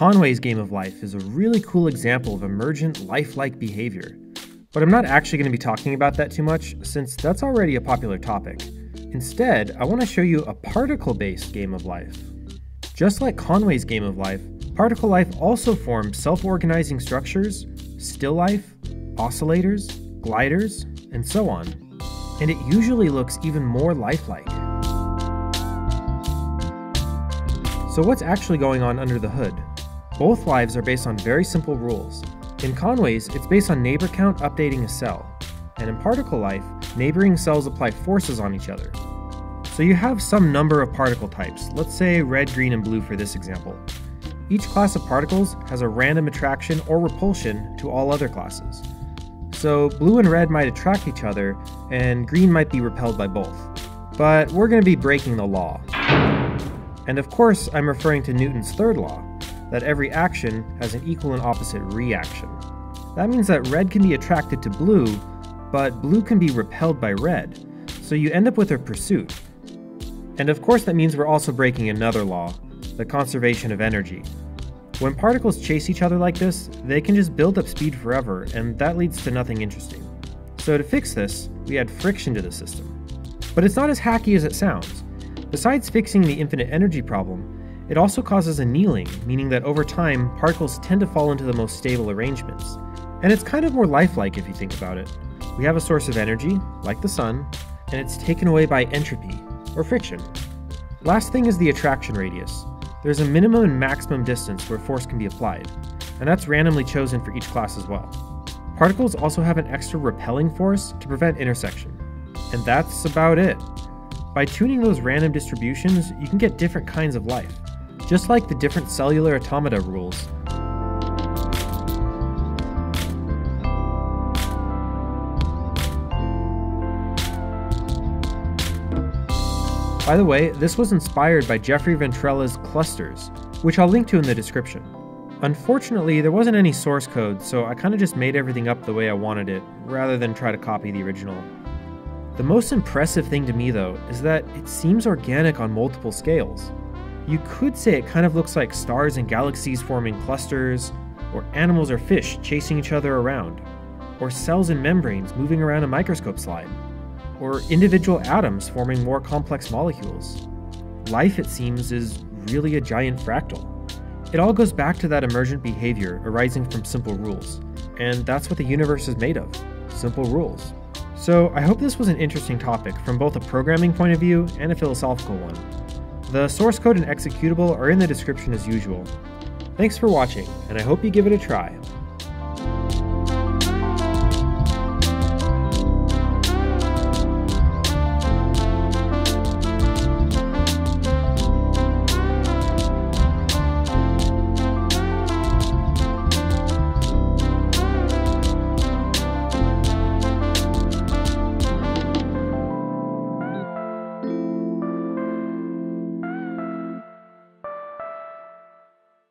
Conway's game of life is a really cool example of emergent lifelike behavior. But I'm not actually going to be talking about that too much, since that's already a popular topic. Instead, I want to show you a particle based game of life. Just like Conway's game of life, particle life also forms self organizing structures, still life, oscillators, gliders, and so on. And it usually looks even more lifelike. So, what's actually going on under the hood? Both lives are based on very simple rules. In Conway's, it's based on neighbor count updating a cell, and in particle life, neighboring cells apply forces on each other. So you have some number of particle types, let's say red, green, and blue for this example. Each class of particles has a random attraction or repulsion to all other classes. So blue and red might attract each other, and green might be repelled by both. But we're going to be breaking the law. And of course, I'm referring to Newton's third law, that every action has an equal and opposite reaction. That means that red can be attracted to blue, but blue can be repelled by red, so you end up with a pursuit. And of course, that means we're also breaking another law, the conservation of energy. When particles chase each other like this, they can just build up speed forever, and that leads to nothing interesting. So to fix this, we add friction to the system. But it's not as hacky as it sounds. Besides fixing the infinite energy problem, it also causes annealing, meaning that over time, particles tend to fall into the most stable arrangements. And it's kind of more lifelike if you think about it. We have a source of energy, like the sun, and it's taken away by entropy, or friction. Last thing is the attraction radius. There's a minimum and maximum distance where force can be applied, and that's randomly chosen for each class as well. Particles also have an extra repelling force to prevent intersection. And that's about it. By tuning those random distributions, you can get different kinds of life just like the different cellular automata rules. By the way, this was inspired by Jeffrey Ventrella's Clusters, which I'll link to in the description. Unfortunately, there wasn't any source code, so I kind of just made everything up the way I wanted it, rather than try to copy the original. The most impressive thing to me, though, is that it seems organic on multiple scales. You could say it kind of looks like stars and galaxies forming clusters, or animals or fish chasing each other around, or cells and membranes moving around a microscope slide, or individual atoms forming more complex molecules. Life, it seems, is really a giant fractal. It all goes back to that emergent behavior arising from simple rules, and that's what the universe is made of simple rules. So, I hope this was an interesting topic from both a programming point of view and a philosophical one. The source code and executable are in the description as usual. Thanks for watching, and I hope you give it a try.